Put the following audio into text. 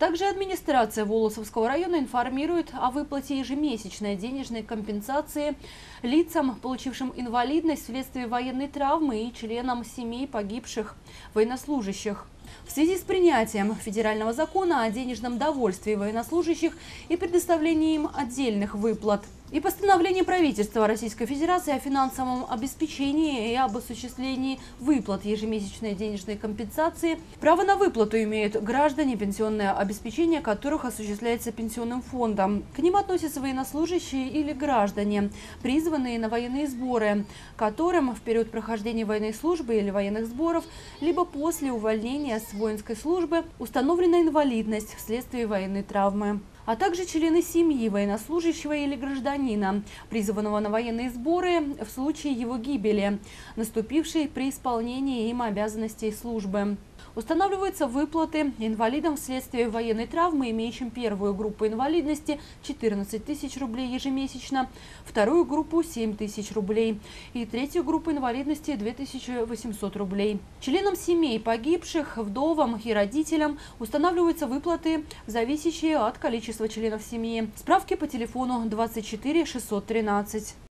Также администрация Волосовского района информирует о выплате ежемесячной денежной компенсации лицам, получившим инвалидность вследствие военной травмы и членам семей погибших военнослужащих. В связи с принятием федерального закона о денежном довольстве военнослужащих и предоставлении им отдельных выплат – и постановление правительства Российской Федерации о финансовом обеспечении и об осуществлении выплат ежемесячной денежной компенсации. Право на выплату имеют граждане, пенсионное обеспечение которых осуществляется пенсионным фондом. К ним относятся военнослужащие или граждане, призванные на военные сборы, которым в период прохождения военной службы или военных сборов, либо после увольнения с воинской службы установлена инвалидность вследствие военной травмы а также члены семьи военнослужащего или гражданина, призванного на военные сборы в случае его гибели, наступившей при исполнении им обязанностей службы. Устанавливаются выплаты инвалидам вследствие военной травмы, имеющим первую группу инвалидности 14 тысяч рублей ежемесячно, вторую группу 7 тысяч рублей и третью группу инвалидности 2800 рублей. Членам семей погибших, вдовам и родителям устанавливаются выплаты, зависящие от количества членов семьи. Справки по телефону 24 613.